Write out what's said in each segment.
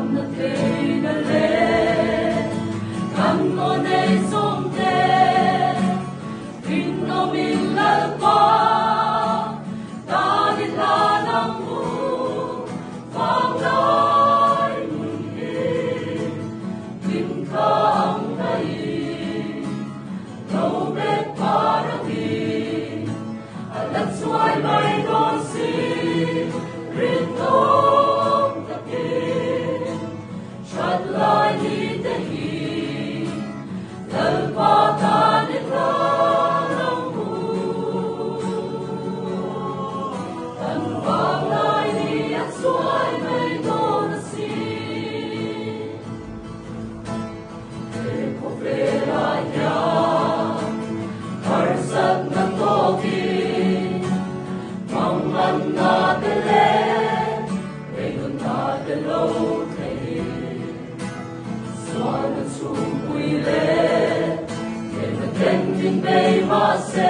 on the good. Allah. yourself.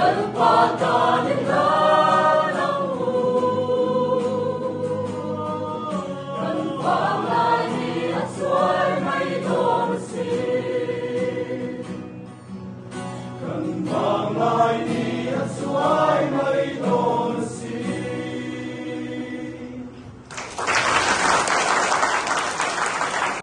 Chat